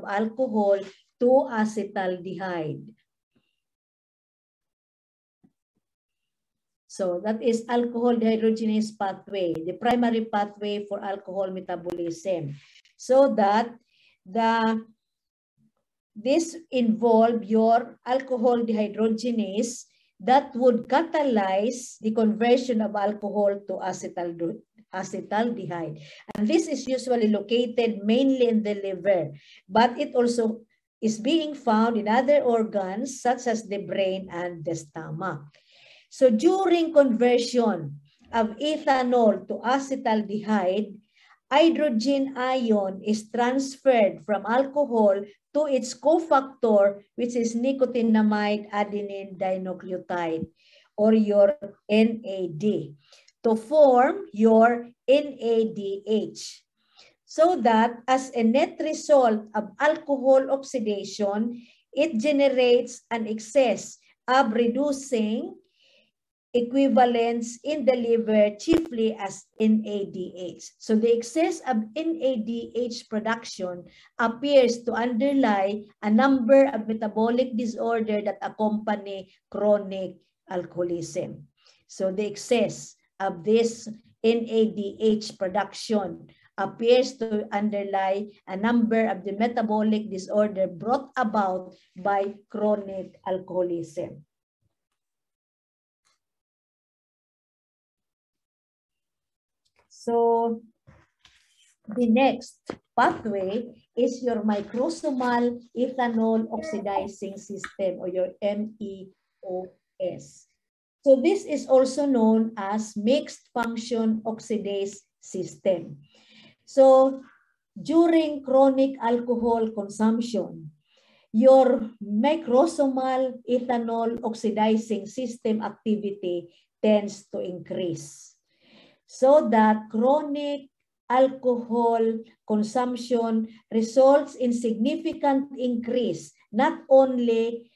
of alcohol to acetaldehyde. So that is alcohol dehydrogenase pathway, the primary pathway for alcohol metabolism. So that the this involve your alcohol dehydrogenase that would catalyze the conversion of alcohol to acetal acetaldehyde. And this is usually located mainly in the liver, but it also is being found in other organs such as the brain and the stomach. So during conversion of ethanol to acetaldehyde, hydrogen ion is transferred from alcohol to its cofactor, which is nicotinamide adenine dinucleotide, or your NAD, to form your NADH. So that as a net result of alcohol oxidation, it generates an excess of reducing equivalents in the liver chiefly as NADH. So the excess of NADH production appears to underlie a number of metabolic disorder that accompany chronic alcoholism. So the excess of this NADH production appears to underlie a number of the metabolic disorder brought about by chronic alcoholism. So the next pathway is your microsomal ethanol oxidizing system or your MEOS. So this is also known as mixed function oxidase system. So during chronic alcohol consumption, your microsomal ethanol oxidizing system activity tends to increase so that chronic alcohol consumption results in significant increase not only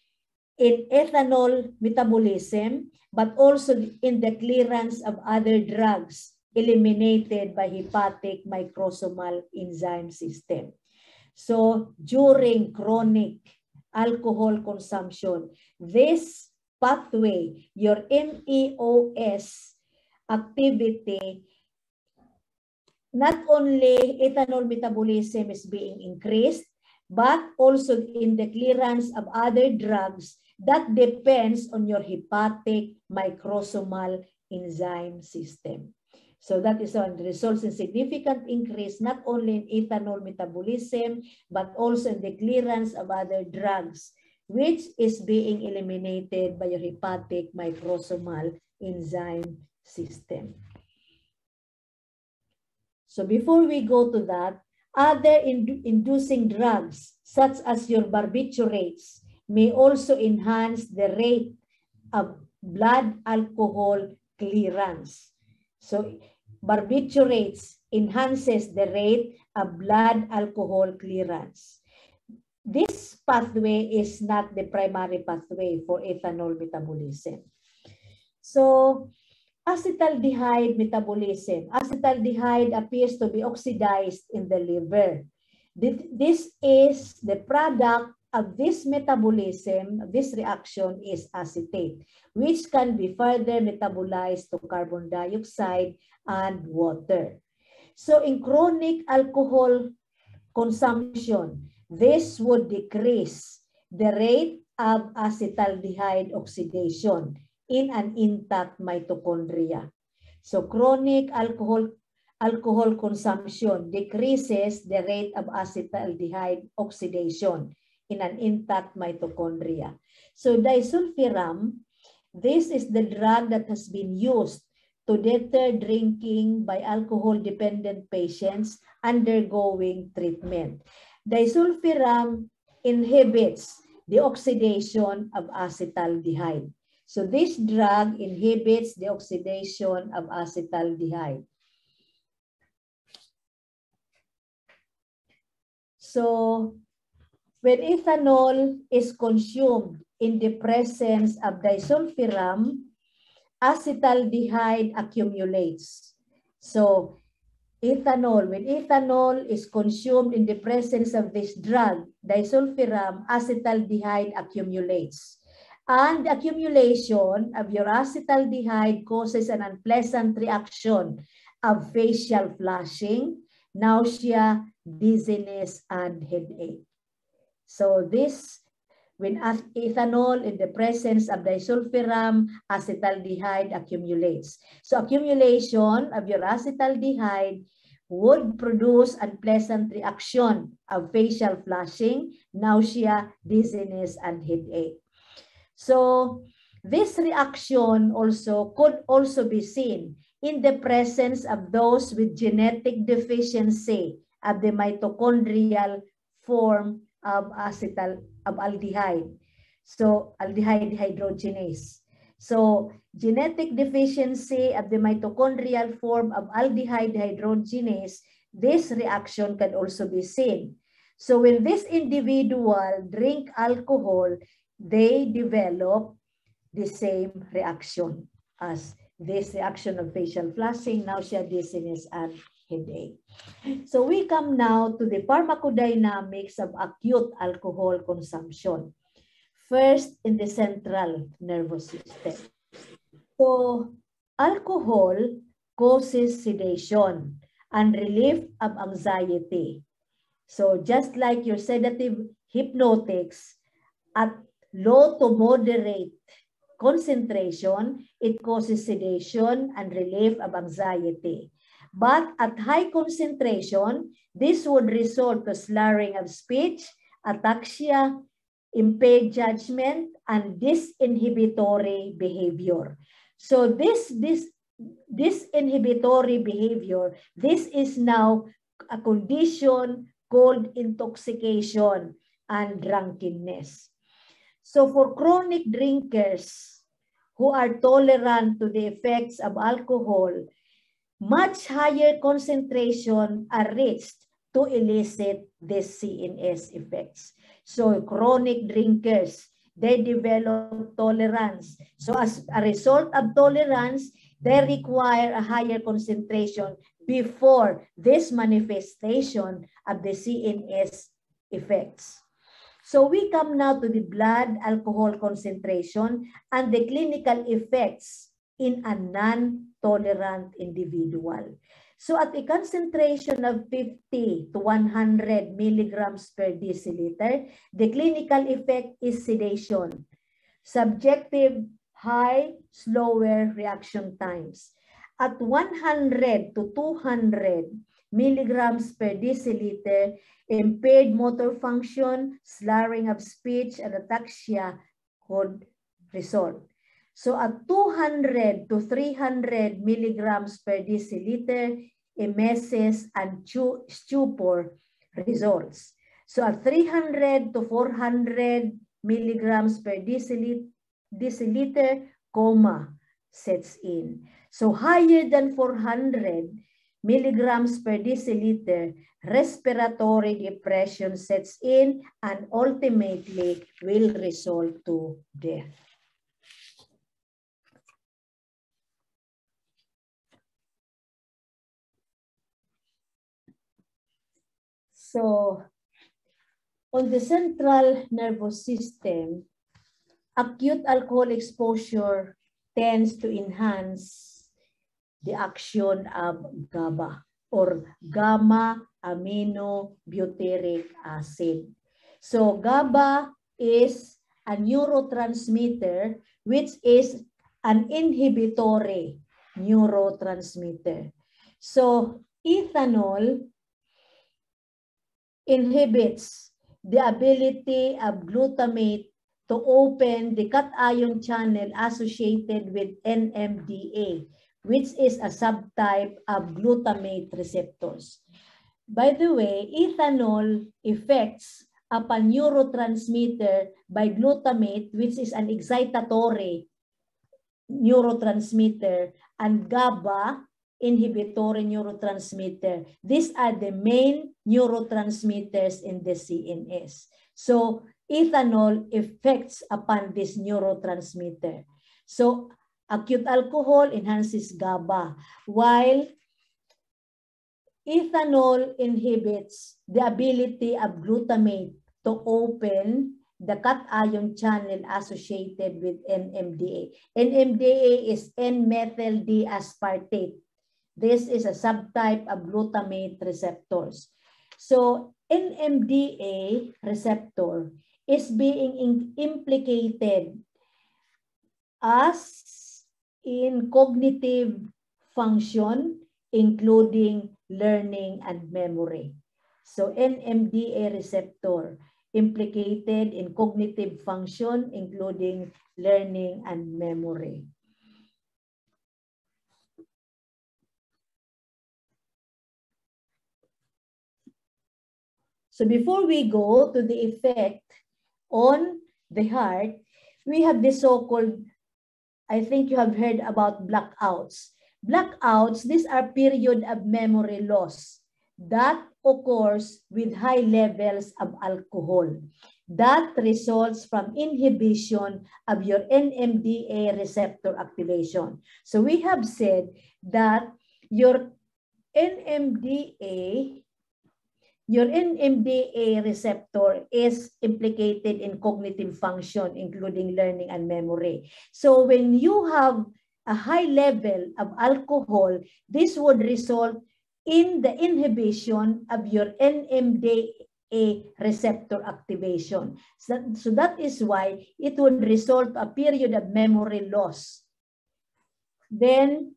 in ethanol metabolism but also in the clearance of other drugs eliminated by hepatic microsomal enzyme system. So during chronic alcohol consumption, this pathway, your MEOS activity, not only ethanol metabolism is being increased, but also in the clearance of other drugs that depends on your hepatic microsomal enzyme system. So that is one results in significant increase not only in ethanol metabolism, but also in the clearance of other drugs, which is being eliminated by your hepatic microsomal enzyme system. So before we go to that, other inducing drugs such as your barbiturates may also enhance the rate of blood alcohol clearance. So barbiturates enhances the rate of blood alcohol clearance. This pathway is not the primary pathway for ethanol metabolism. So acetaldehyde metabolism. Acetaldehyde appears to be oxidized in the liver. This is the product of this metabolism, this reaction is acetate, which can be further metabolized to carbon dioxide and water. So in chronic alcohol consumption, this would decrease the rate of acetaldehyde oxidation in an intact mitochondria. So chronic alcohol alcohol consumption decreases the rate of acetaldehyde oxidation in an intact mitochondria. So disulfiram, this is the drug that has been used to deter drinking by alcohol-dependent patients undergoing treatment. Disulfiram inhibits the oxidation of acetaldehyde. So this drug inhibits the oxidation of acetaldehyde. So when ethanol is consumed in the presence of disulfiram, acetaldehyde accumulates. So ethanol. When ethanol is consumed in the presence of this drug, disulfiram acetaldehyde accumulates. And the accumulation of your acetaldehyde causes an unpleasant reaction of facial flushing, nausea, dizziness, and headache. So this when ethanol in the presence of disulfiram acetaldehyde accumulates. So accumulation of your acetaldehyde would produce unpleasant reaction of facial flushing, nausea, dizziness, and headache. So this reaction also could also be seen in the presence of those with genetic deficiency of the mitochondrial form of acetal of aldehyde. So aldehyde dehydrogenase. So genetic deficiency of the mitochondrial form of aldehyde dehydrogenase, this reaction can also be seen. So when this individual drink alcohol, they develop the same reaction as this reaction of facial flushing, nausea, dizziness, and headache. So we come now to the pharmacodynamics of acute alcohol consumption. First, in the central nervous system. So, alcohol causes sedation and relief of anxiety. So, just like your sedative hypnotics, at low to moderate concentration, it causes sedation and relief of anxiety. But at high concentration, this would result to slurring of speech, ataxia, impaired judgment, and disinhibitory behavior. So this, this, this inhibitory behavior, this is now a condition called intoxication and drunkenness. So for chronic drinkers who are tolerant to the effects of alcohol, much higher concentration are reached to elicit these CNS effects. So chronic drinkers, they develop tolerance. So as a result of tolerance, they require a higher concentration before this manifestation of the CNS effects. So we come now to the blood alcohol concentration and the clinical effects in a non-tolerant individual. So at a concentration of 50 to 100 milligrams per deciliter, the clinical effect is sedation, subjective high, slower reaction times. At 100 to 200 milligrams per deciliter, impaired motor function, slurring of speech, and ataxia could result. So at 200 to 300 milligrams per deciliter, emesis and stupor results. So at 300 to 400 milligrams per deciliter, coma sets in. So higher than 400 milligrams per deciliter, respiratory depression sets in and ultimately will result to death. So, on the central nervous system, acute alcohol exposure tends to enhance the action of GABA or gamma aminobutyric acid. So GABA is a neurotransmitter which is an inhibitory neurotransmitter. So ethanol inhibits the ability of glutamate to open the cation channel associated with NMDA, which is a subtype of glutamate receptors. By the way, ethanol affects upon neurotransmitter by glutamate, which is an excitatory neurotransmitter, and GABA, inhibitory neurotransmitter. These are the main neurotransmitters in the CNS. So ethanol affects upon this neurotransmitter. So Acute alcohol enhances GABA, while ethanol inhibits the ability of glutamate to open the cation channel associated with NMDA. NMDA is N-methyl D-aspartate. This is a subtype of glutamate receptors. So NMDA receptor is being implicated as in cognitive function, including learning and memory. So NMDA receptor implicated in cognitive function, including learning and memory. So before we go to the effect on the heart, we have this so-called, I think you have heard about blackouts. Blackouts, these are period of memory loss that occurs with high levels of alcohol. That results from inhibition of your NMDA receptor activation. So we have said that your NMDA your NMDA receptor is implicated in cognitive function, including learning and memory. So when you have a high level of alcohol, this would result in the inhibition of your NMDA receptor activation. So, so that is why it would result a period of memory loss. Then,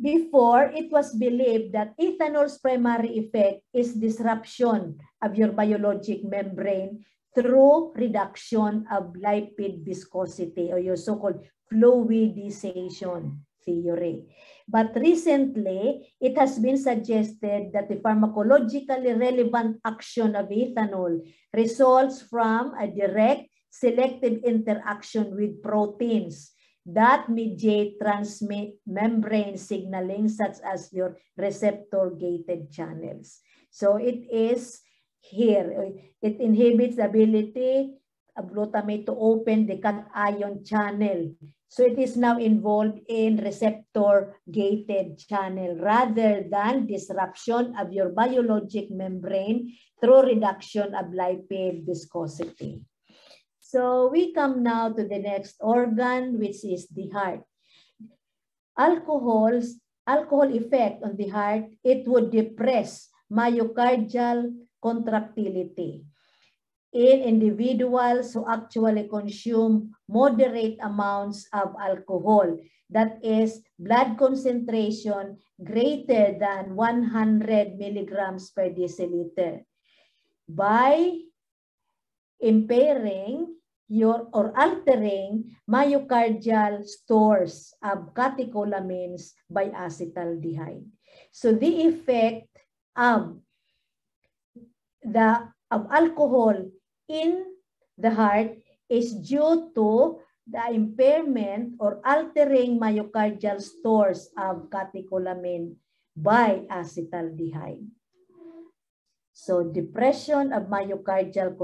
before, it was believed that ethanol's primary effect is disruption of your biologic membrane through reduction of lipid viscosity or your so-called fluidization theory. But recently, it has been suggested that the pharmacologically relevant action of ethanol results from a direct selective interaction with proteins that mediate transmit membrane signaling such as your receptor-gated channels. So it is here. It inhibits the ability of glutamate to open the cation channel So it is now involved in receptor-gated channel rather than disruption of your biologic membrane through reduction of lipid viscosity. So we come now to the next organ, which is the heart. Alcohol's alcohol effect on the heart, it would depress myocardial contractility in individuals who actually consume moderate amounts of alcohol. That is blood concentration greater than 100 milligrams per deciliter. By impairing your or altering myocardial stores of catecholamines by acetaldehyde. So the effect of the of alcohol in the heart is due to the impairment or altering myocardial stores of catecholamine by acetaldehyde. So depression of myocardial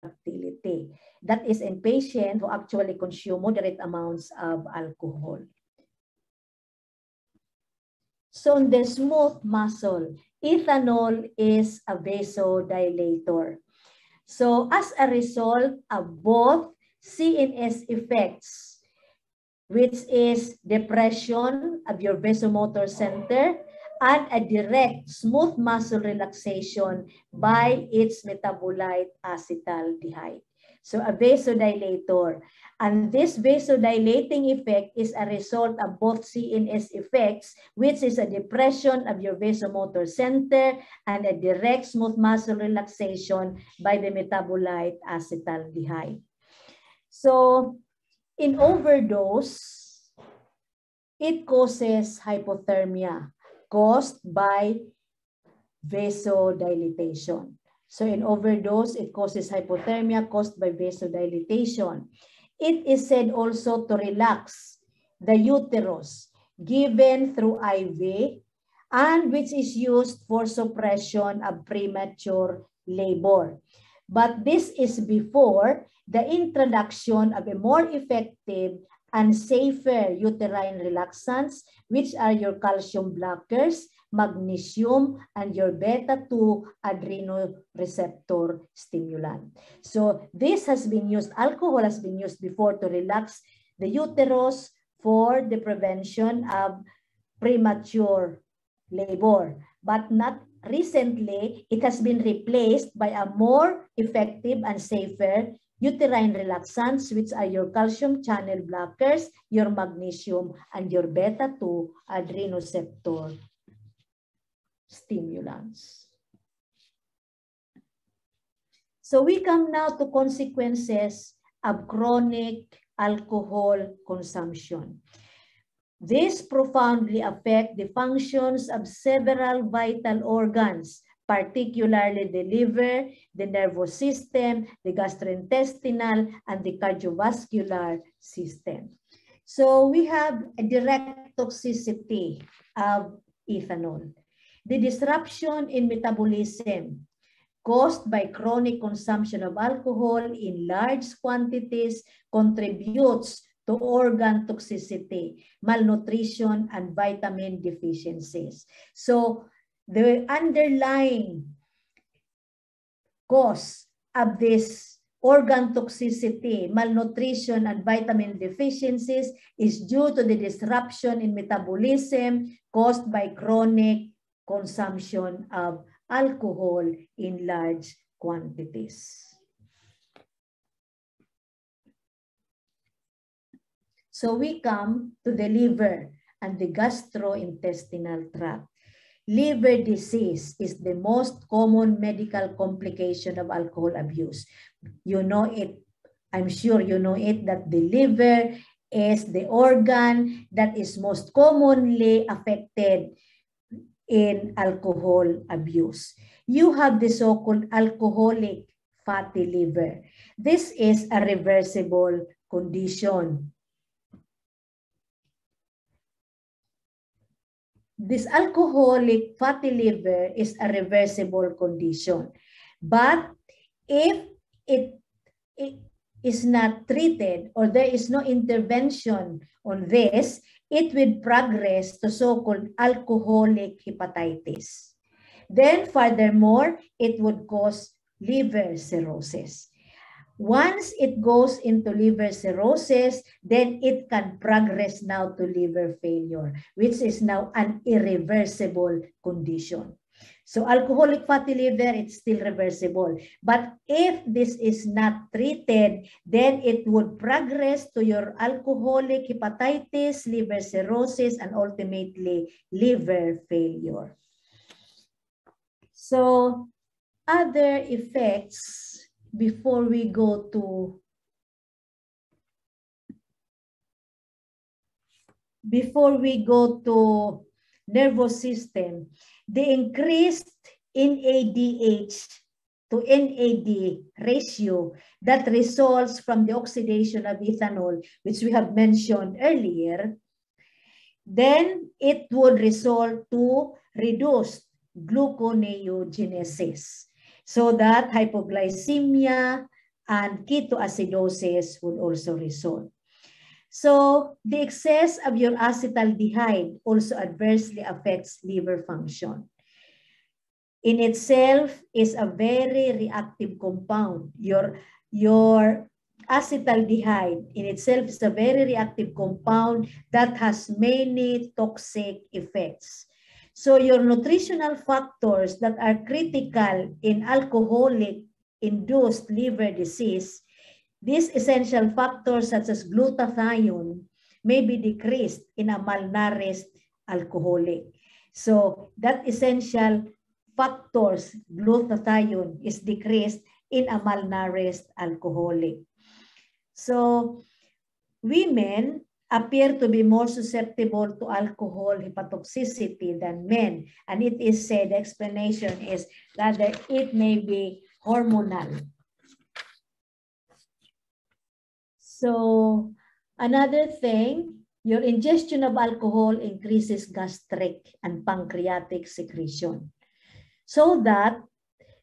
contractility. That is in patients who actually consume moderate amounts of alcohol. So in the smooth muscle, ethanol is a vasodilator. So as a result of both CNS effects, which is depression of your vasomotor center and a direct smooth muscle relaxation by its metabolite acetaldehyde. So a vasodilator. And this vasodilating effect is a result of both CNS effects, which is a depression of your vasomotor center and a direct smooth muscle relaxation by the metabolite acetaldehyde. So in overdose, it causes hypothermia caused by vasodilatation. So in overdose, it causes hypothermia caused by vasodilatation. It is said also to relax the uterus given through IV and which is used for suppression of premature labor. But this is before the introduction of a more effective and safer uterine relaxants, which are your calcium blockers, magnesium, and your beta-2 adrenoreceptor stimulant. So this has been used, alcohol has been used before to relax the uterus for the prevention of premature labor. But not recently, it has been replaced by a more effective and safer uterine relaxants, which are your calcium channel blockers, your magnesium, and your beta-2 adrenoceptor stimulants. So we come now to consequences of chronic alcohol consumption. This profoundly affect the functions of several vital organs, particularly the liver, the nervous system, the gastrointestinal, and the cardiovascular system. So we have a direct toxicity of ethanol. The disruption in metabolism caused by chronic consumption of alcohol in large quantities contributes to organ toxicity, malnutrition, and vitamin deficiencies. So the underlying cause of this organ toxicity, malnutrition, and vitamin deficiencies is due to the disruption in metabolism caused by chronic consumption of alcohol in large quantities. So we come to the liver and the gastrointestinal tract. Liver disease is the most common medical complication of alcohol abuse. You know it, I'm sure you know it, that the liver is the organ that is most commonly affected in alcohol abuse. You have the so-called alcoholic fatty liver. This is a reversible condition. This alcoholic fatty liver is a reversible condition. But if it, it is not treated or there is no intervention on this, it will progress to so-called alcoholic hepatitis. Then furthermore, it would cause liver cirrhosis. Once it goes into liver cirrhosis, then it can progress now to liver failure, which is now an irreversible condition. So alcoholic fatty liver, it's still reversible. But if this is not treated, then it would progress to your alcoholic hepatitis, liver cirrhosis, and ultimately liver failure. So other effects before we go to before we go to nervous system the increased NADH to NAD ratio that results from the oxidation of ethanol, which we have mentioned earlier, then it would result to reduced gluconeogenesis so that hypoglycemia and ketoacidosis would also result. So the excess of your acetaldehyde also adversely affects liver function. In itself is a very reactive compound. Your, your acetaldehyde in itself is a very reactive compound that has many toxic effects. So your nutritional factors that are critical in alcoholic induced liver disease These essential factors such as glutathione may be decreased in a malnourished alcoholic. So that essential factors, glutathione, is decreased in a malnourished alcoholic. So women appear to be more susceptible to alcohol hepatotoxicity than men. And it is said, the explanation is that it may be hormonal. So another thing, your ingestion of alcohol increases gastric and pancreatic secretion. So that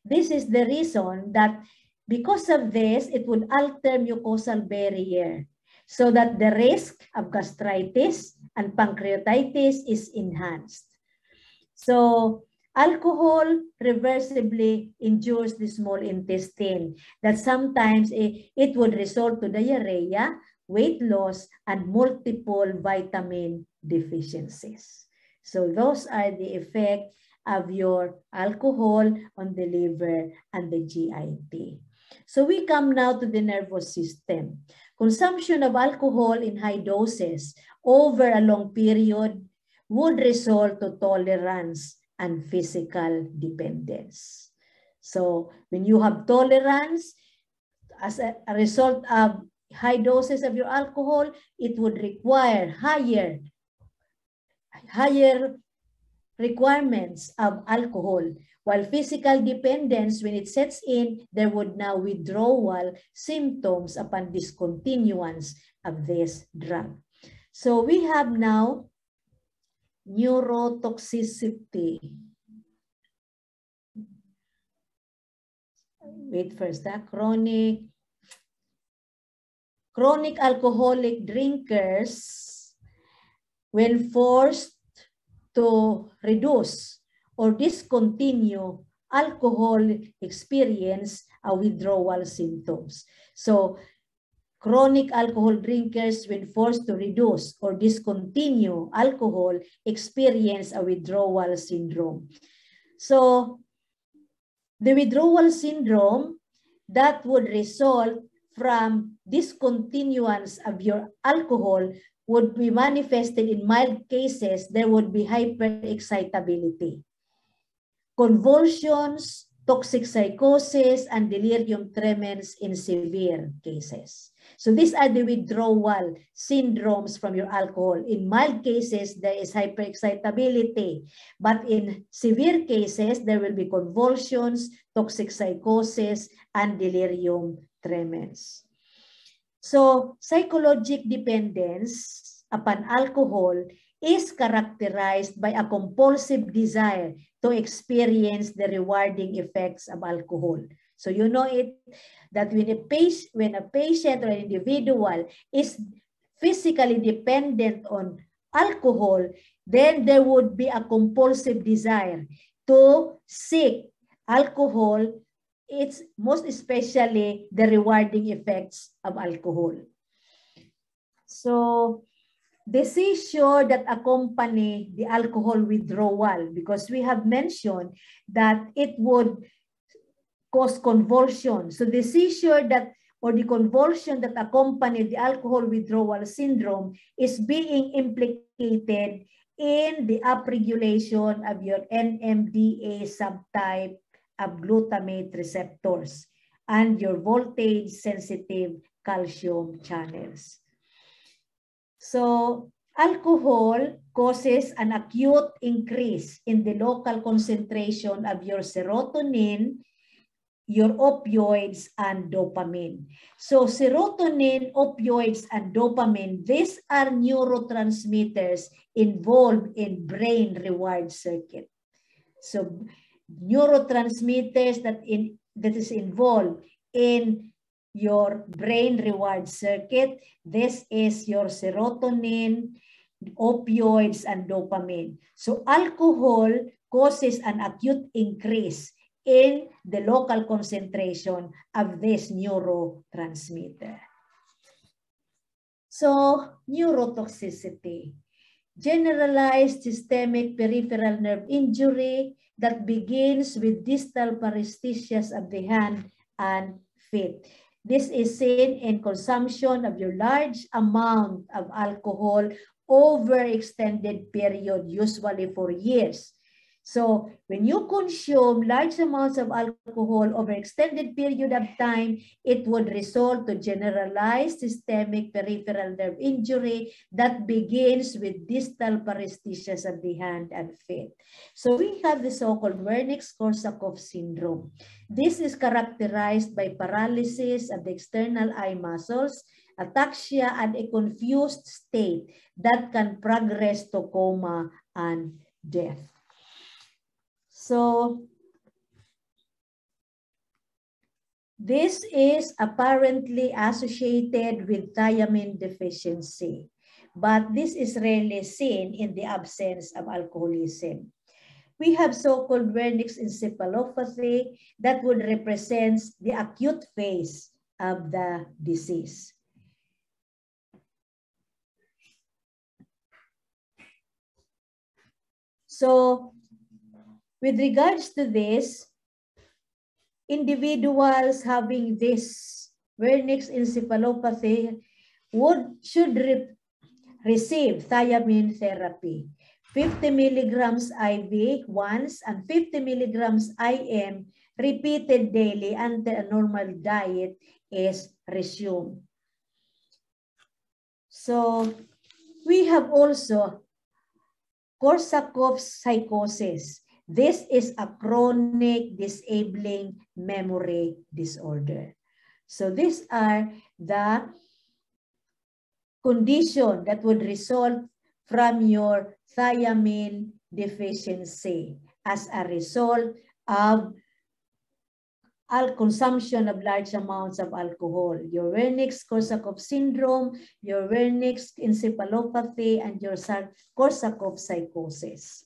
this is the reason that because of this, it would alter mucosal barrier. So that the risk of gastritis and pancreatitis is enhanced. So alcohol reversibly injures the small intestine that sometimes it, would result to diarrhea, weight loss, and multiple vitamin deficiencies. So those are the effect of your alcohol on the liver and the GIT. So we come now to the nervous system. Consumption of alcohol in high doses over a long period would result to tolerance and physical dependence. So when you have tolerance, as a, result of high doses of your alcohol, it would require higher, higher requirements of alcohol. While physical dependence, when it sets in, there would now withdrawal symptoms upon discontinuance of this drug. So we have now neurotoxicity. Wait first, that chronic chronic alcoholic drinkers when forced to reduce or discontinue alcohol experience a withdrawal symptoms. So chronic alcohol drinkers when forced to reduce or discontinue alcohol experience a withdrawal syndrome. So the withdrawal syndrome that would result from discontinuance of your alcohol would be manifested in mild cases, there would be hyperexcitability. Convulsions, toxic psychosis, and delirium tremens in severe cases. So these are the withdrawal syndromes from your alcohol. In mild cases, there is hyperexcitability. But in severe cases, there will be convulsions, toxic psychosis, and delirium tremens. So, psychologic dependence upon alcohol is characterized by a compulsive desire to experience the rewarding effects of alcohol. So you know it that when a patient, when a patient or an individual is physically dependent on alcohol, then there would be a compulsive desire to seek alcohol it's most especially the rewarding effects of alcohol. So the seizure that accompany the alcohol withdrawal, because we have mentioned that it would cause convulsion. So the seizure that or the convulsion that accompany the alcohol withdrawal syndrome is being implicated in the upregulation of your NMDA subtype of glutamate receptors and your voltage sensitive calcium channels. So alcohol causes an acute increase in the local concentration of your serotonin, your opioids, and dopamine. So serotonin, opioids, and dopamine, these are neurotransmitters involved in brain reward circuit. So neurotransmitters that in that is involved in your brain reward circuit. This is your serotonin, opioids, and dopamine. So alcohol causes an acute increase in the local concentration of this neurotransmitter. So neurotoxicity, generalized systemic peripheral nerve injury that begins with distal paresthesias of the hand and feet. This is seen in consumption of your large amount of alcohol over extended period, usually for years. So when you consume large amounts of alcohol over extended period of time, it would result to generalized systemic peripheral nerve injury that begins with distal paresthesias of the hand and feet. So we have the so-called Wernicke-Korsakoff syndrome. This is characterized by paralysis of the external eye muscles, ataxia, and a confused state that can progress to coma and death. So this is apparently associated with thiamine deficiency, but this is rarely seen in the absence of alcoholism. We have so-called Wernicke's encephalopathy that would represent the acute phase of the disease. So with regards to this, individuals having this Wernicke's encephalopathy would should re receive thiamine therapy. 50 milligrams IV once and 50 milligrams IM repeated daily until a normal diet is resumed. So we have also Korsakoff's psychosis. This is a chronic disabling memory disorder. So these are the condition that would result from your thiamine deficiency as a result of consumption of large amounts of alcohol, your Wernicke-Korsakoff syndrome, your Wernicke encephalopathy, and your Korsakoff psychosis.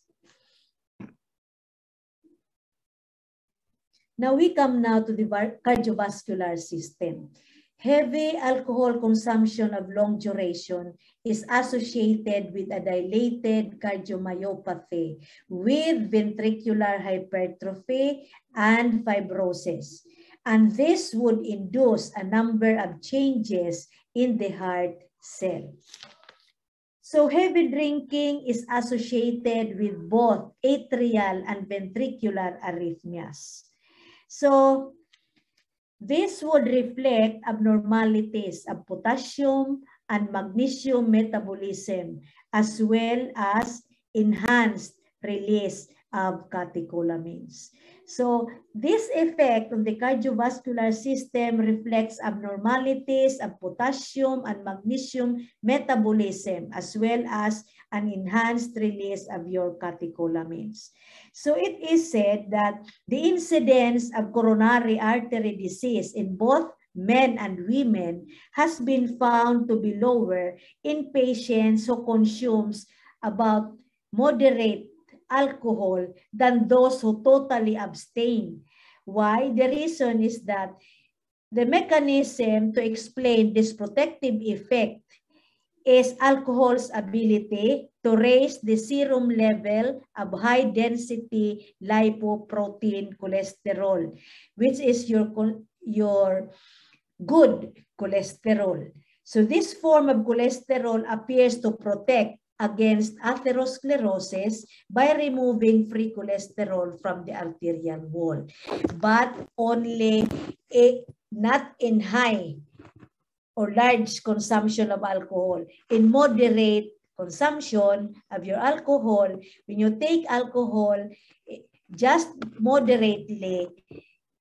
Now we come now to the cardiovascular system. Heavy alcohol consumption of long duration is associated with a dilated cardiomyopathy with ventricular hypertrophy and fibrosis. And this would induce a number of changes in the heart cell. So heavy drinking is associated with both atrial and ventricular arrhythmias. So this would reflect abnormalities of potassium and magnesium metabolism as well as enhanced release of catecholamines. So this effect on the cardiovascular system reflects abnormalities of potassium and magnesium metabolism as well as an enhanced release of your catecholamines. So it is said that the incidence of coronary artery disease in both men and women has been found to be lower in patients who consumes about moderate alcohol than those who totally abstain. Why? The reason is that the mechanism to explain this protective effect is alcohol's ability to raise the serum level of high density lipoprotein cholesterol, which is your, your good cholesterol. So this form of cholesterol appears to protect against atherosclerosis by removing free cholesterol from the arterial wall, but only a, not in high or large consumption of alcohol. In moderate consumption of your alcohol, when you take alcohol just moderately,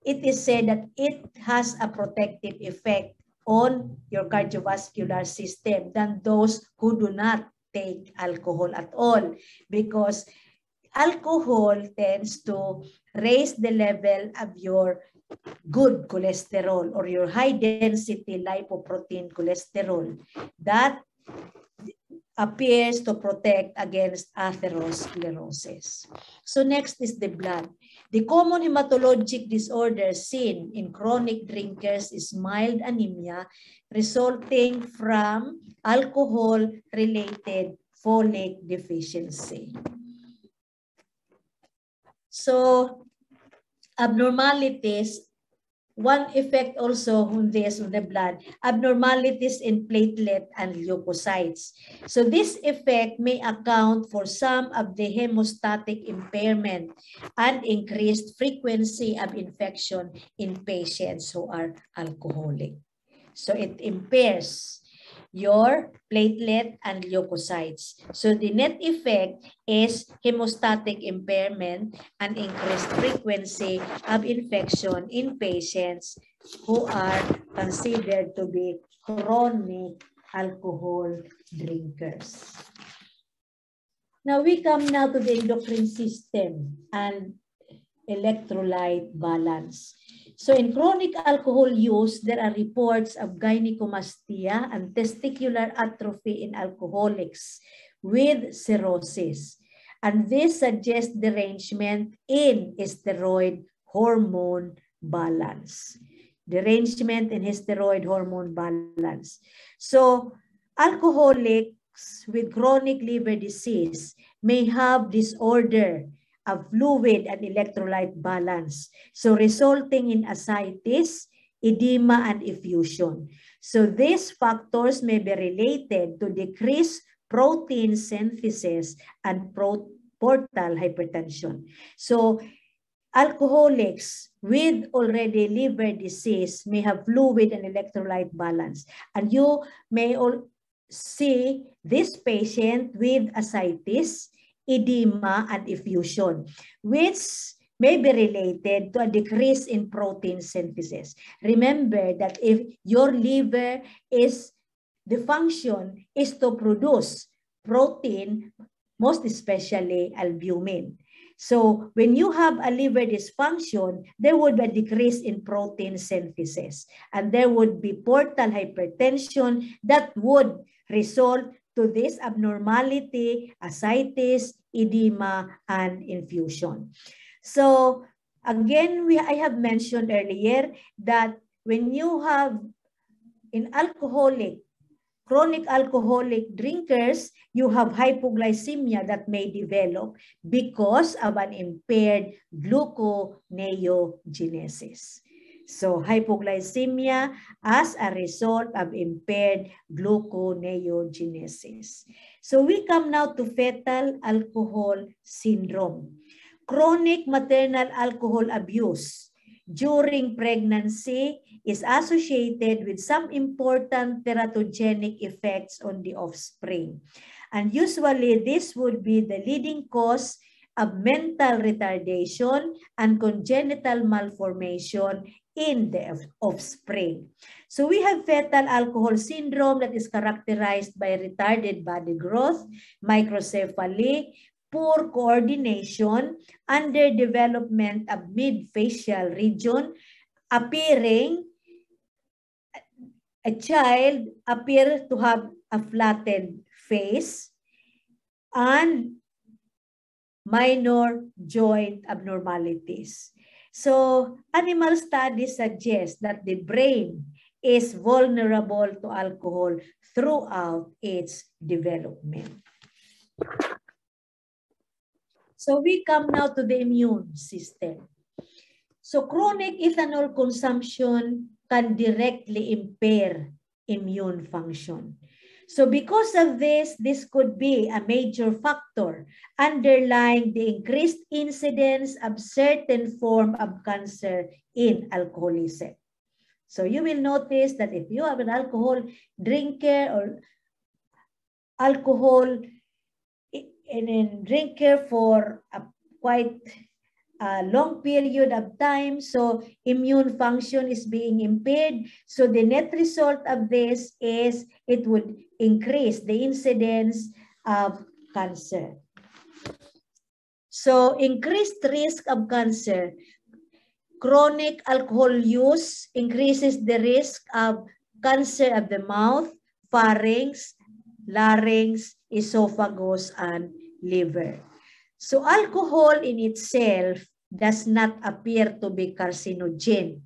it is said that it has a protective effect on your cardiovascular system than those who do not take alcohol at all because alcohol tends to raise the level of your good cholesterol or your high density lipoprotein cholesterol that appears to protect against atherosclerosis. So next is the blood. The common hematologic disorder seen in chronic drinkers is mild anemia resulting from alcohol-related folic deficiency. So abnormalities one effect also on this on the blood, abnormalities in platelet and leukocytes. So this effect may account for some of the hemostatic impairment and increased frequency of infection in patients who are alcoholic. So it impairs your platelet and leukocytes. So the net effect is hemostatic impairment and increased frequency of infection in patients who are considered to be chronic alcohol drinkers. Now we come now to the endocrine system and electrolyte balance. So in chronic alcohol use, there are reports of gynecomastia and testicular atrophy in alcoholics with cirrhosis. And this suggests derangement in steroid hormone balance. Derangement in steroid hormone balance. So alcoholics with chronic liver disease may have disorder of fluid and electrolyte balance. So resulting in ascites, edema, and effusion. So these factors may be related to decreased protein synthesis and portal hypertension. So alcoholics with already liver disease may have fluid and electrolyte balance. And you may all see this patient with ascites, edema, and effusion, which may be related to a decrease in protein synthesis. Remember that if your liver is the function is to produce protein, most especially albumin. So when you have a liver dysfunction, there would be a decrease in protein synthesis. And there would be portal hypertension that would result to this abnormality, ascites, edema, and infusion. So again, we, I have mentioned earlier that when you have in alcoholic chronic alcoholic drinkers, you have hypoglycemia that may develop because of an impaired gluconeogenesis. So hypoglycemia as a result of impaired gluconeogenesis. So we come now to fetal alcohol syndrome. Chronic maternal alcohol abuse during pregnancy is associated with some important teratogenic effects on the offspring. And usually this would be the leading cause of mental retardation and congenital malformation in the offspring. So we have fetal alcohol syndrome that is characterized by retarded body growth, microcephaly, poor coordination, underdevelopment of mid-facial region, appearing a child appear to have a flattened face and minor joint abnormalities. So animal studies suggest that the brain is vulnerable to alcohol throughout its development. So we come now to the immune system. So chronic ethanol consumption can directly impair immune function. So because of this, this could be a major factor underlying the increased incidence of certain form of cancer in alcoholism. So you will notice that if you have an alcohol drinker or alcohol in a drinker for a quite a long period of time. So immune function is being impaired. So the net result of this is it would increase the incidence of cancer. So increased risk of cancer. Chronic alcohol use increases the risk of cancer of the mouth, pharynx, larynx, esophagus, and liver. So alcohol in itself does not appear to be carcinogen,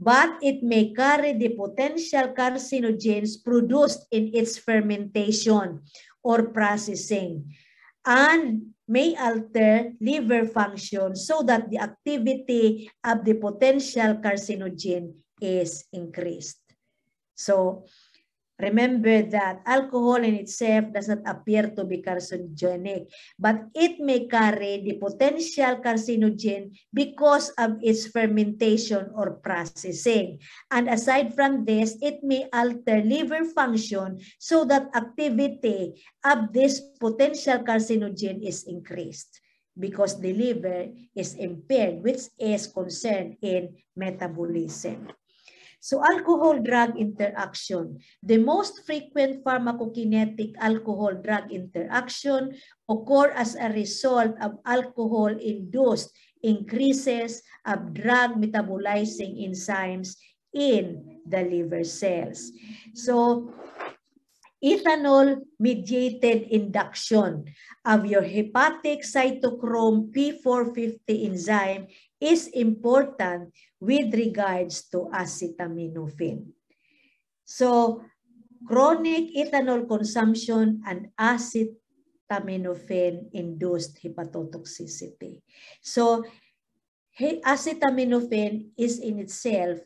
but it may carry the potential carcinogens produced in its fermentation or processing and may alter liver function so that the activity of the potential carcinogen is increased. So Remember that alcohol in itself does not appear to be carcinogenic, but it may carry the potential carcinogen because of its fermentation or processing. And aside from this, it may alter liver function so that activity of this potential carcinogen is increased because the liver is impaired, which is concerned in metabolism. So alcohol-drug interaction. The most frequent pharmacokinetic alcohol-drug interaction occur as a result of alcohol-induced increases of drug metabolizing enzymes in the liver cells. So, ethanol-mediated induction of your hepatic cytochrome P450 enzyme is important with regards to acetaminophen. So, chronic ethanol consumption and acetaminophen-induced hepatotoxicity. So, acetaminophen is in itself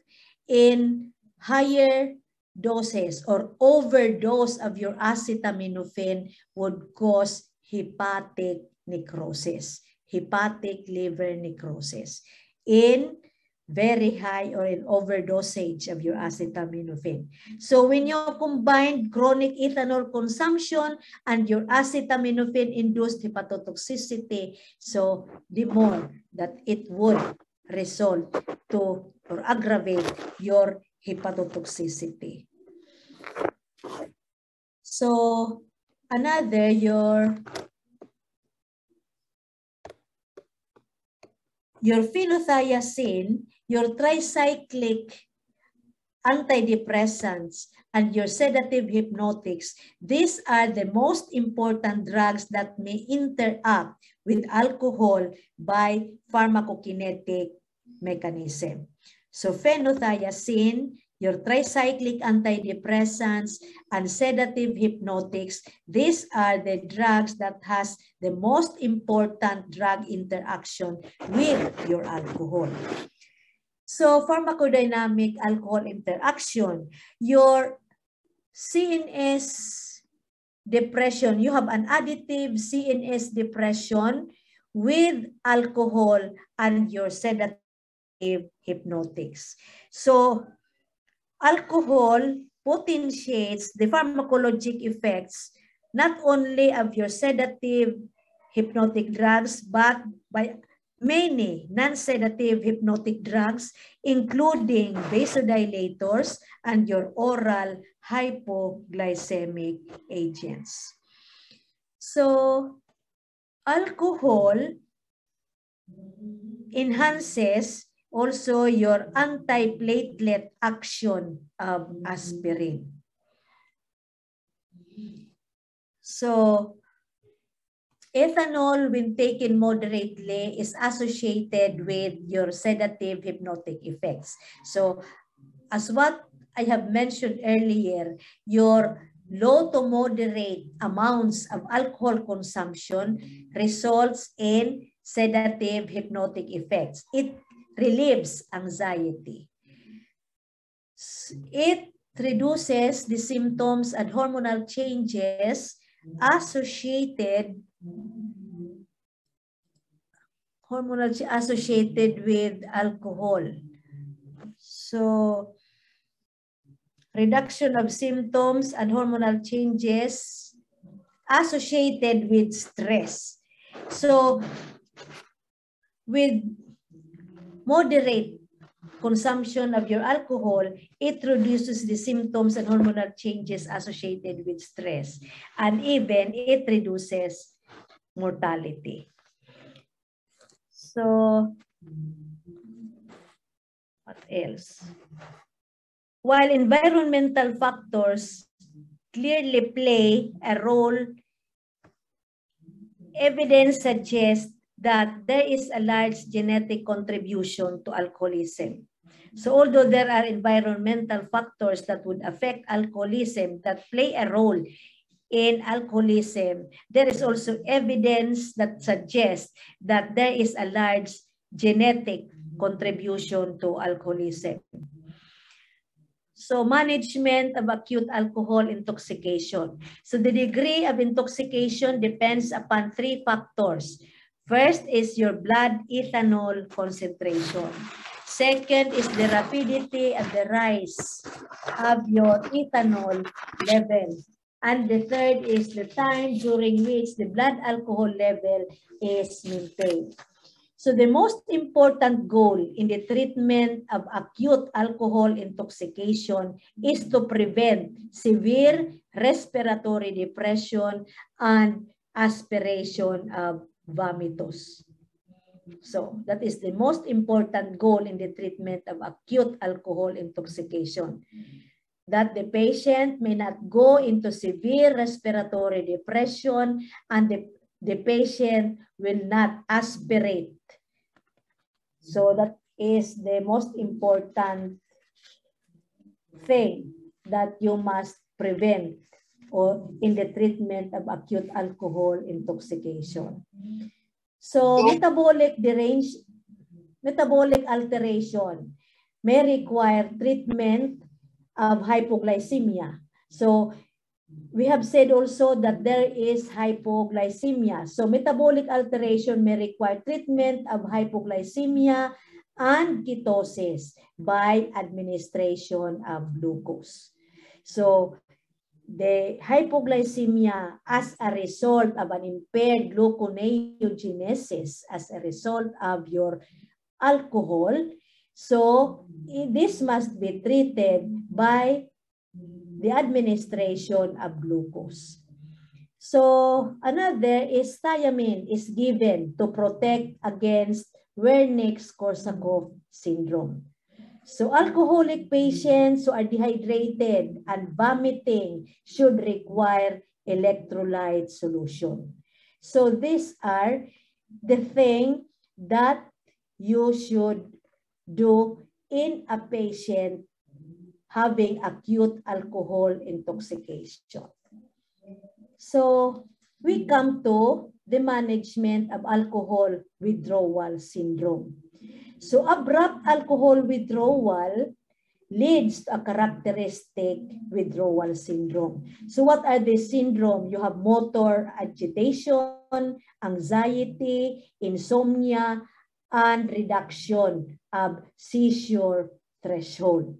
in higher doses or overdose of your acetaminophen would cause hepatic necrosis, hepatic liver necrosis in very high or in overdosage of your acetaminophen. So when you combine chronic ethanol consumption and your acetaminophen-induced hepatotoxicity, so the more that it would result to or aggravate your hepatotoxicity. So another, your your phenothiazine, your tricyclic antidepressants, and your sedative hypnotics, these are the most important drugs that may interact with alcohol by pharmacokinetic mechanism. So phenothiazine, your tricyclic antidepressants, and sedative hypnotics, these are the drugs that has the most important drug interaction with your alcohol. So pharmacodynamic alcohol interaction, your CNS depression, you have an additive CNS depression with alcohol and your sedative hypnotics. So alcohol potentiates the pharmacologic effects not only of your sedative hypnotic drugs, but by many non-sedative hypnotic drugs, including vasodilators and your oral hypoglycemic agents. So, alcohol enhances also your antiplatelet action of aspirin. So, ethanol when taken moderately is associated with your sedative hypnotic effects. So, as what I have mentioned earlier, your low to moderate amounts of alcohol consumption results in sedative hypnotic effects. It relieves anxiety. It reduces the symptoms and hormonal changes associated hormonal associated with alcohol. So, reduction of symptoms and hormonal changes associated with stress. So, with moderate consumption of your alcohol, it reduces the symptoms and hormonal changes associated with stress. And even it reduces mortality. So, what else? While environmental factors clearly play a role, evidence suggests that there is a large genetic contribution to alcoholism. So although there are environmental factors that would affect alcoholism that play a role in alcoholism, there is also evidence that suggests that there is a large genetic contribution to alcoholism. So management of acute alcohol intoxication. So the degree of intoxication depends upon three factors. First is your blood ethanol concentration. Second is the rapidity of the rise of your ethanol level. And the third is the time during which the blood alcohol level is maintained. So the most important goal in the treatment of acute alcohol intoxication is to prevent severe respiratory depression and aspiration of vomitus. So that is the most important goal in the treatment of acute alcohol intoxication. That the patient may not go into severe respiratory depression and the, the patient will not aspirate. So that is the most important thing that you must prevent or in the treatment of acute alcohol intoxication. So metabolic derange, metabolic alteration may require treatment of hypoglycemia. So we have said also that there is hypoglycemia. So metabolic alteration may require treatment of hypoglycemia and ketosis by administration of glucose. So the hypoglycemia as a result of an impaired gluconeogenesis as a result of your alcohol. So this must be treated by the administration of glucose. So another is thiamine is given to protect against Wernicke-Korsakoff syndrome. So alcoholic patients who are dehydrated and vomiting should require electrolyte solution. So these are the thing that you should do in a patient having acute alcohol intoxication. So we come to the management of alcohol withdrawal syndrome. So abrupt alcohol withdrawal leads to a characteristic withdrawal syndrome. So what are the syndrome? You have motor agitation, anxiety, insomnia, and reduction of seizure threshold.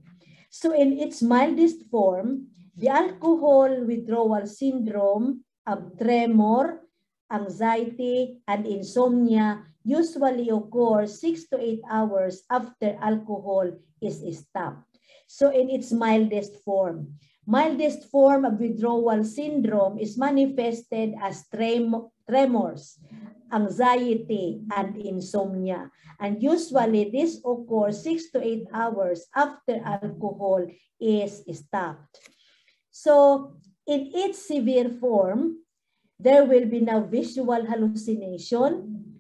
So in its mildest form, the alcohol withdrawal syndrome of tremor, anxiety, and insomnia usually occur 6 to 8 hours after alcohol is stopped. So in its mildest form, mildest form of withdrawal syndrome is manifested as trem tremors, anxiety, and insomnia. And usually this occurs 6 to 8 hours after alcohol is stopped. So in its severe form, there will be now visual hallucination,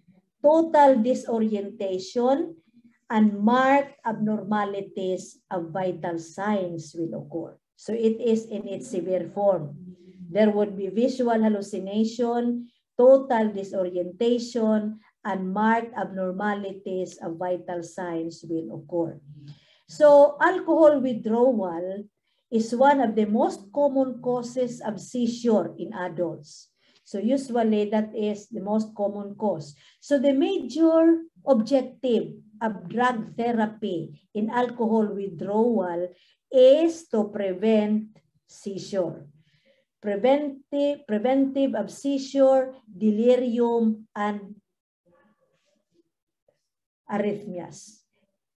total disorientation, and marked abnormalities of vital signs will occur. So it is in its severe form. There would be visual hallucination, total disorientation, and marked abnormalities of vital signs will occur. So alcohol withdrawal is one of the most common causes of seizure in adults. So usually that is the most common cause. So the major objective of drug therapy in alcohol withdrawal is to prevent seizure. Preventive, preventive of seizure, delirium, and arrhythmias.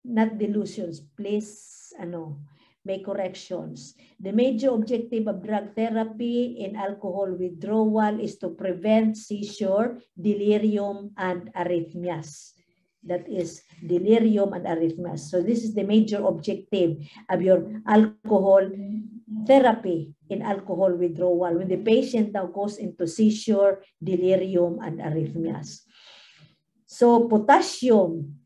Not delusions. Please, ano, may corrections. The major objective of drug therapy in alcohol withdrawal is to prevent seizure, delirium, and arrhythmias. That is delirium and arrhythmias. So this is the major objective of your alcohol therapy in alcohol withdrawal when the patient now goes into seizure, delirium, and arrhythmias. So potassium,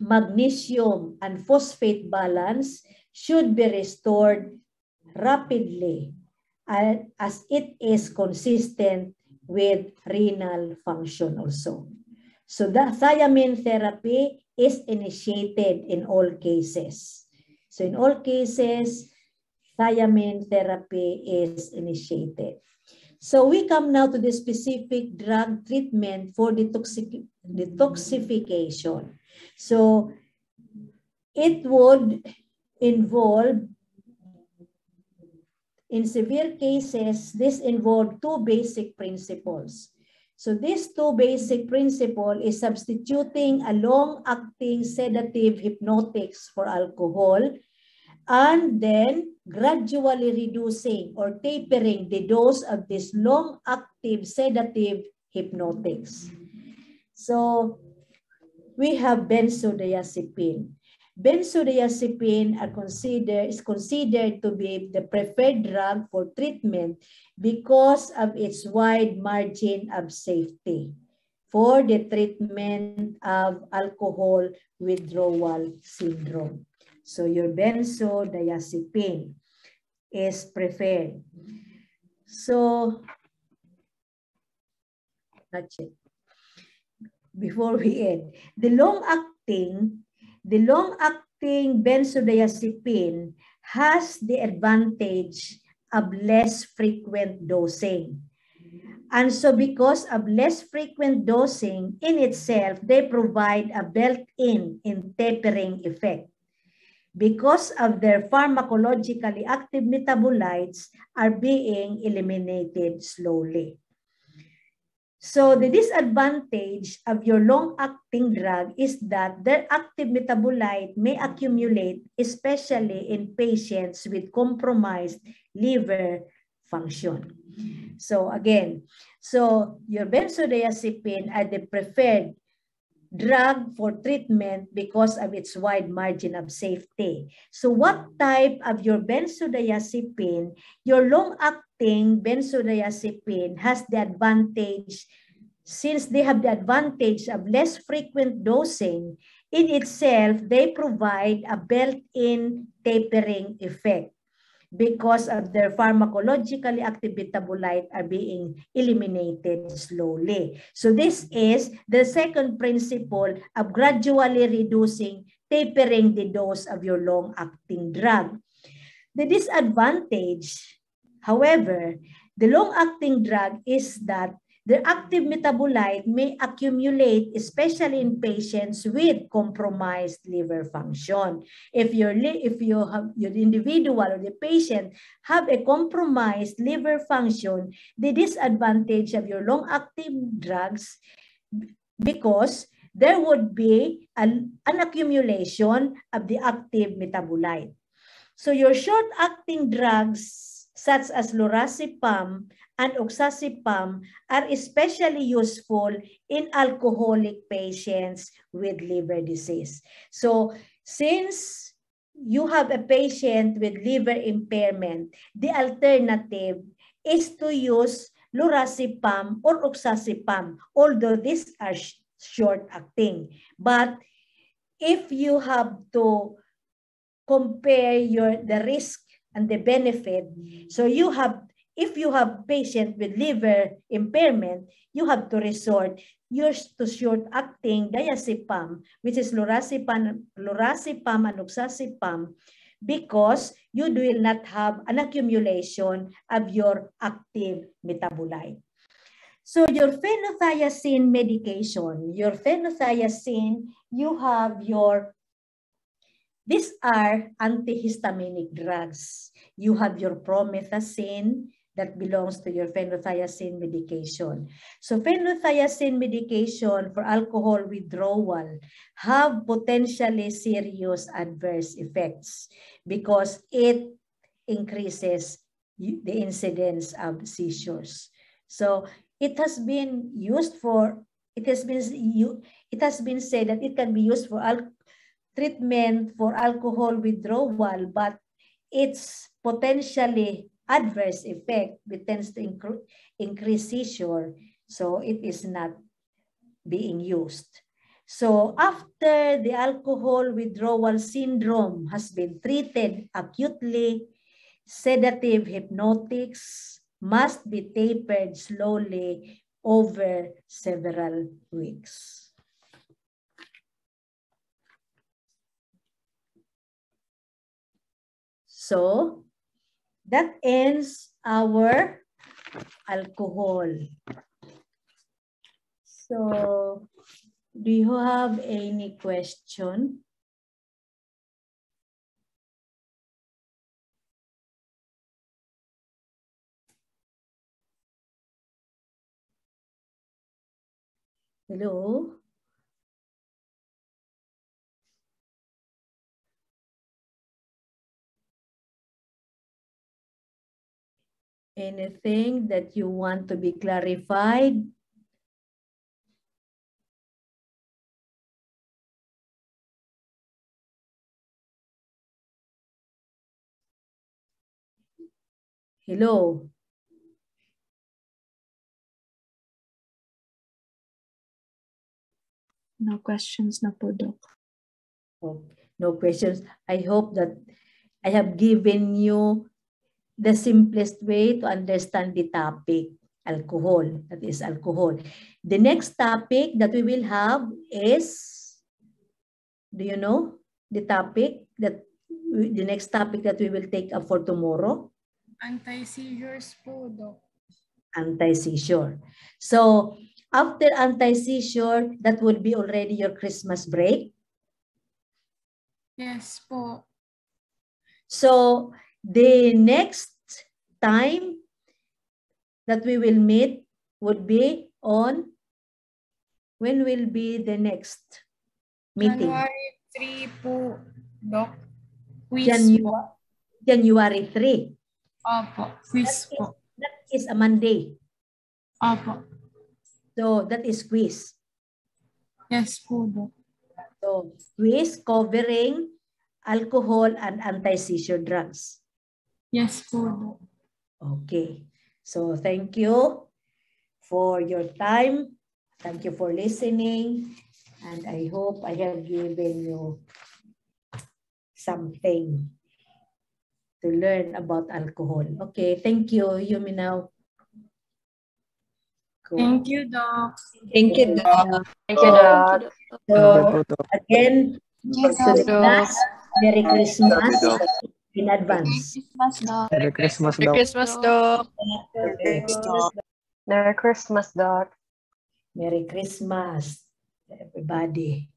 magnesium, and phosphate balance should be restored rapidly as it is consistent with renal function also. So the thiamine therapy is initiated in all cases. So in all cases, thiamine therapy is initiated. So we come now to the specific drug treatment for detoxic detoxification. So it would involved in severe cases, this involved two basic principles. So these two basic principle is substituting a long-acting sedative hypnotics for alcohol and then gradually reducing or tapering the dose of this long-active sedative hypnotics. So we have benzodiazepine. Benzodiazepine are considered, is considered to be the preferred drug for treatment because of its wide margin of safety for the treatment of alcohol withdrawal syndrome. So your benzodiazepine is preferred. So, that's it. Before we end, the long-acting, the long-acting benzodiazepine has the advantage of less frequent dosing. And so because of less frequent dosing in itself, they provide a built-in in tapering effect because of their pharmacologically active metabolites are being eliminated slowly. So the disadvantage of your long-acting drug is that their active metabolite may accumulate, especially in patients with compromised liver function. So again, so your benzodiazepine are the preferred drug for treatment because of its wide margin of safety. So what type of your benzodiazepine, your long-acting benzodiazepine has the advantage, since they have the advantage of less frequent dosing, in itself, they provide a built-in tapering effect because of their pharmacologically active metabolite are being eliminated slowly. So this is the second principle of gradually reducing, tapering the dose of your long-acting drug. The disadvantage, however, the long-acting drug is that the active metabolite may accumulate, especially in patients with compromised liver function. If your if you have your individual or the patient have a compromised liver function, the disadvantage of your long-acting drugs because there would be an, an accumulation of the active metabolite. So your short-acting drugs such as lorazepam and oxazepam are especially useful in alcoholic patients with liver disease. So since you have a patient with liver impairment, the alternative is to use lorazepam or oxazepam, although these are sh short-acting. But if you have to compare your the risk and the benefit, so you have if you have patient with liver impairment, you have to resort yours to short-acting diazepam, which is lorazepam, lorazepam and oxazepam, because you will not have an accumulation of your active metabolite. So your phenothiazine medication, your phenothiazine, you have your, these are antihistaminic drugs. You have your promethazine, that belongs to your phenothiazine medication. So phenothiazine medication for alcohol withdrawal have potentially serious adverse effects because it increases the incidence of seizures. So it has been used for, it has been, it has been said that it can be used for treatment for alcohol withdrawal, but it's potentially adverse effect which tends to increase seizure. So it is not being used. So after the alcohol withdrawal syndrome has been treated acutely, sedative hypnotics must be tapered slowly over several weeks. So that ends our alcohol. So, do you have any question? Hello? Anything that you want to be clarified? Hello. No questions na po, Okay. Oh, no questions. I hope that I have given you the simplest way to understand the topic, alcohol. That is alcohol. The next topic that we will have is, do you know the topic that the next topic that we will take up for tomorrow? Anti-seizures po, Doc. Anti-seizure. So, after anti-seizure, that would be already your Christmas break. Yes po. So, the next time that we will meet would be on, when will be the next meeting? January 3 po, Doc. Quiz. January, January 3. Opo, quiz po. That is a Monday. Opo. So, that is quiz. Yes po, Doc. So, quiz covering alcohol and anti-seizure drugs. Yes po, Doc. Okay. So, thank you for your time. Thank you for listening. And I hope I have given you something to learn about alcohol. Okay, thank you, Yumi now. Cool. Thank you, Doc. Thank you, Doc. Thank you, Doc. So, again, to the Merry Christmas in advance. Merry Christmas, Merry Doc. Christmas, Doc. Merry Christmas, Doc. Merry Christmas, everybody.